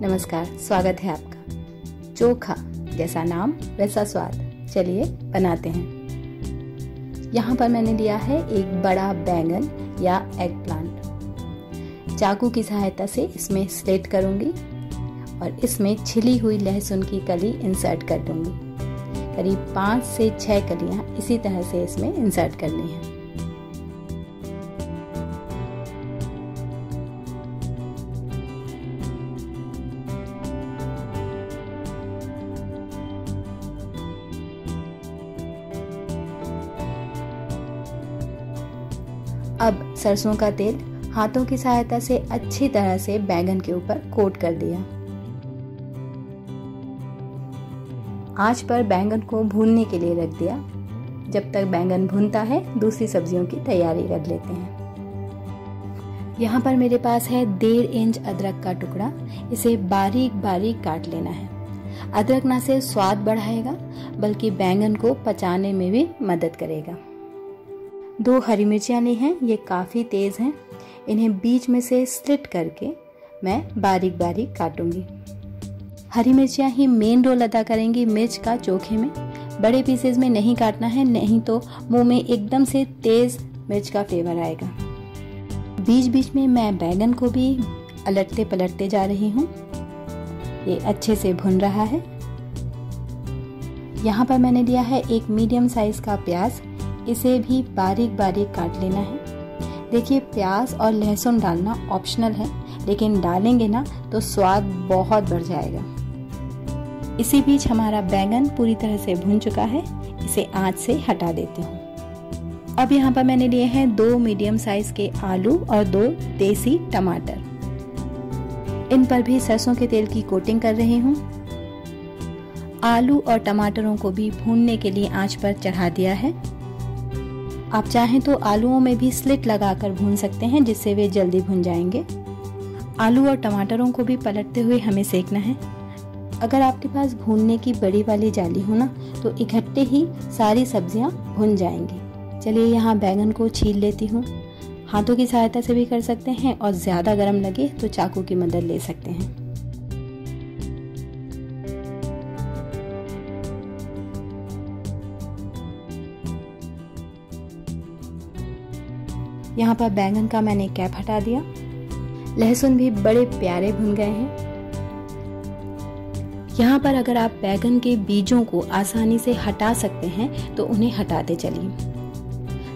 नमस्कार, स्वागत है आपका। चोखा जैसा नाम, वैसा स्वाद। चलिए, बनाते हैं। यहाँ पर मैंने लिया है एक बड़ा बैंगन या एग प्लांट चाकू की सहायता से इसमें स्लेट करूँगी और इसमें छिली हुई लहसुन की कली इंसर्ट कर दूँगी। करीब पाँच से छः कलियाँ इसी तरह से इसमें इंसर्ट करनी है। अब सरसों का तेल हाथों की सहायता से अच्छी तरह से बैंगन के ऊपर कोट कर दिया। आँच पर बैंगन को भूनने के लिए रख दिया। जब तक बैंगन भूनता है, दूसरी सब्जियों की तैयारी कर लेते हैं। यहाँ पर मेरे पास है डेढ़ इंच अदरक का टुकड़ा। इसे बारीक बारीक काट लेना है। अदरक ना सिर्फ़ स्वाद बढ़ाएगा, बल्कि बैंगन को पचाने में भी मदद करेगा। दो हरी मिर्चियाँ ली हैं, ये काफ़ी तेज़ हैं। इन्हें बीच में से स्लिट करके मैं बारीक बारीक काटूँगी। हरी मिर्चियाँ ही मेन रोल अदा करेंगी मिर्च का चोखे में। बड़े पीसेज में नहीं काटना है, नहीं तो मुँह में एकदम से तेज़ मिर्च का फ्लेवर आएगा। बीच बीच में मैं बैगन को भी अलटते पलटते जा रही हूँ। ये अच्छे से भुन रहा है। यहाँ पर मैंने लिया है एक मीडियम साइज़ का प्याज। इसे भी बारीक बारीक काट लेना है। देखिए, प्याज और लहसुन डालना ऑप्शनल है, लेकिन डालेंगे ना तो स्वाद बहुत बढ़ जाएगा। इसी बीच हमारा बैंगन पूरी तरह से भुन चुका है, इसे आँच से हटा देती हूँ। अब यहाँ पर मैंने लिए हैं दो मीडियम साइज़ के आलू और दो देसी टमाटर। इन पर भी सरसों के तेल की कोटिंग कर रही हूँ। आलू और टमाटरों को भी भूनने के लिए आँच पर चढ़ा दिया है। आप चाहें तो आलूओं में भी स्लिट लगाकर भून सकते हैं, जिससे वे जल्दी भुन जाएँगे। आलू और टमाटरों को भी पलटते हुए हमें सेकना है। अगर आपके पास भूनने की बड़ी वाली जाली हो ना तो इकट्ठे ही सारी सब्ज़ियाँ भुन जाएँगी। चलिए यहाँ बैंगन को छील लेती हूँ। हाथों की सहायता से भी कर सकते हैं और ज़्यादा गर्म लगे तो चाकू की मदद ले सकते हैं। यहाँ पर बैंगन का मैंने कैप हटा दिया। लहसुन भी बड़े प्यारे भुन गए हैं। यहाँ पर अगर आप बैगन के बीजों को आसानी से हटा सकते हैं तो उन्हें हटाते चलिए।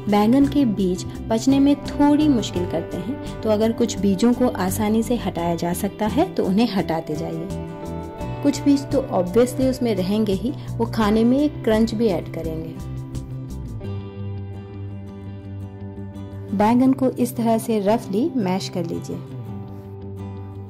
बैंगन के बीज पचने में थोड़ी मुश्किल करते हैं तो अगर कुछ बीजों को आसानी से हटाया जा सकता है तो उन्हें हटाते जाइए। कुछ बीज तो ऑब्वियसली उसमें रहेंगे ही, वो खाने में एक क्रंच भी ऐड करेंगे। बैंगन को इस तरह से रफली मैश कर लीजिए।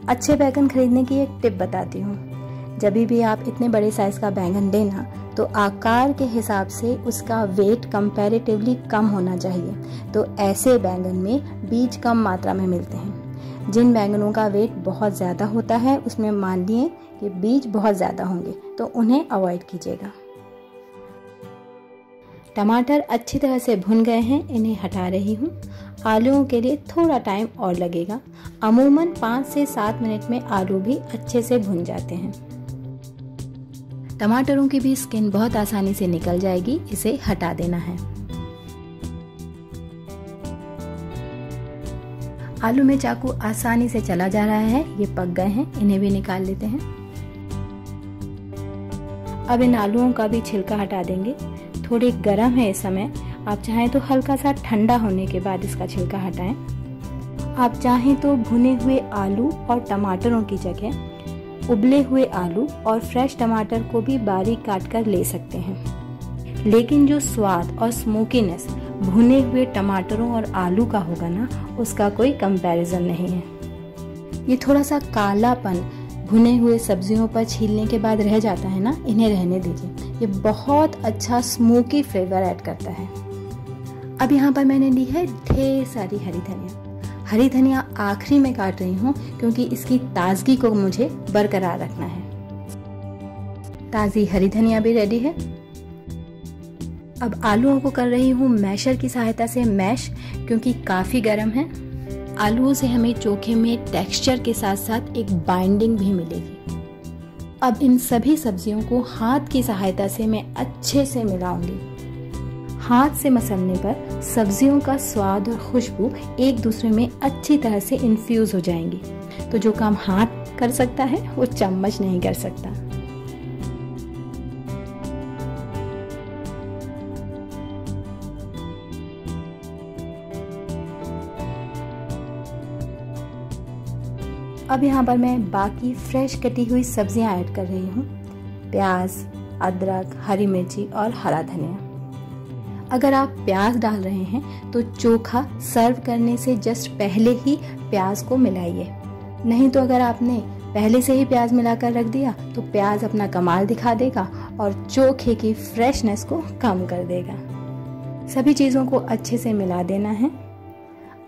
अच्छे बैंगन खरीदने की एक टिप बताती हूँ। जब भी आप इतने बड़े साइज़ का बैंगन लेना तो आकार के हिसाब से उसका वेट कंपैरेटिवली कम होना चाहिए। तो ऐसे बैंगन में बीज कम मात्रा में मिलते हैं। जिन बैंगनों का वेट बहुत ज़्यादा होता है, उसमें मान लिए कि बीज बहुत ज़्यादा होंगे तो उन्हें अवॉइड कीजिएगा। टमाटर अच्छी तरह से भुन गए हैं, इन्हें हटा रही हूँ। आलूओं के लिए थोड़ा टाइम और लगेगा। अमूमन पाँच से सात मिनट में आलू भी अच्छे से भुन जाते हैं। टमाटरों की भी स्किन बहुत आसानी से निकल जाएगी, इसे हटा देना है। आलू में चाकू आसानी से चला जा रहा है, ये पक गए हैं, इन्हें भी निकाल लेते हैं। अब इन आलूओं का भी छिलका हटा देंगे। थोड़े गर्म है इस समय। आप चाहें तो हल्का सा ठंडा होने के बाद इसका छिलका हटाएँ। आप चाहें तो भुने हुए आलू और टमाटरों की जगह उबले हुए आलू और फ्रेश टमाटर को भी बारीक काट कर ले सकते हैं। लेकिन जो स्वाद और स्मोकीनेस भुने हुए टमाटरों और आलू का होगा ना, उसका कोई कंपैरिजन नहीं है। ये थोड़ा सा कालापन भुने हुए सब्जियों पर छीलने के बाद रह जाता है ना, इन्हें रहने दीजिए। ये बहुत अच्छा स्मोकी फ्लेवर ऐड करता है। अब यहाँ पर मैंने ली है ढेर सारी हरी धनिया। हरी धनिया आखिरी में काट रही हूँ क्योंकि इसकी ताजगी को मुझे बरकरार रखना है। ताज़ी हरी धनिया भी रेडी है। अब आलूओं को कर रही हूँ मैशर की सहायता से मैश, क्योंकि काफ़ी गर्म है। आलूओं से हमें चोखे में टेक्सचर के साथ साथ एक बाइंडिंग भी मिलेगी। अब इन सभी सब्जियों को हाथ की सहायता से मैं अच्छे से मिलाऊँगी। हाथ से मसलने पर सब्जियों का स्वाद और खुशबू एक दूसरे में अच्छी तरह से इन्फ्यूज हो जाएँगी। तो जो काम हाथ कर सकता है, वो चम्मच नहीं कर सकता। अब यहाँ पर मैं बाकी फ्रेश कटी हुई सब्ज़ियाँ ऐड कर रही हूँ। प्याज, अदरक, हरी मिर्ची और हरा धनिया। अगर आप प्याज डाल रहे हैं तो चोखा सर्व करने से जस्ट पहले ही प्याज को मिलाइए। नहीं तो अगर आपने पहले से ही प्याज मिलाकर रख दिया तो प्याज अपना कमाल दिखा देगा और चोखे की फ्रेशनेस को कम कर देगा। सभी चीज़ों को अच्छे से मिला देना है।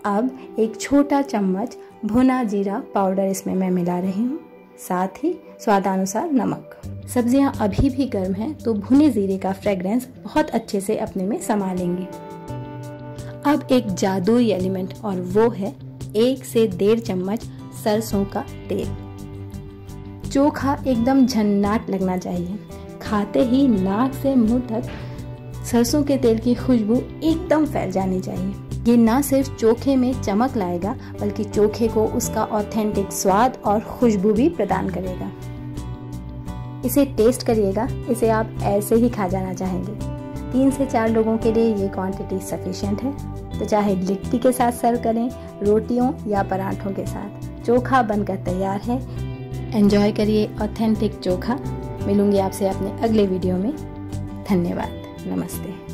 अब एक छोटा चम्मच भुना जीरा पाउडर इसमें मैं मिला रही हूँ। साथ ही स्वादानुसार नमक। सब्ज़ियाँ अभी भी गर्म हैं तो भुने जीरे का फ्रेग्रेंस बहुत अच्छे से अपने में समा लेंगे अब एक जादुई एलिमेंट और वो है एक से डेढ़ चम्मच सरसों का तेल। चोखा एकदम झन्नाट लगना चाहिए। खाते ही नाक से मुँह तक सरसों के तेल की खुशबू एकदम फैल जानी चाहिए। ये ना सिर्फ़ चोखे में चमक लाएगा, बल्कि चोखे को उसका ऑथेंटिक स्वाद और खुशबू भी प्रदान करेगा। इसे टेस्ट करिएगा, इसे आप ऐसे ही खा जाना चाहेंगे। तीन से चार लोगों के लिए ये क्वांटिटी सफिशेंट है। तो चाहे लिट्टी के साथ सर्व करें, रोटियों या पराठों के साथ, चोखा बनकर तैयार है। एंजॉय करिए ऑथेंटिक चोखा। मिलूँगी आपसे अपने अगले वीडियो में। धन्यवाद। नमस्ते।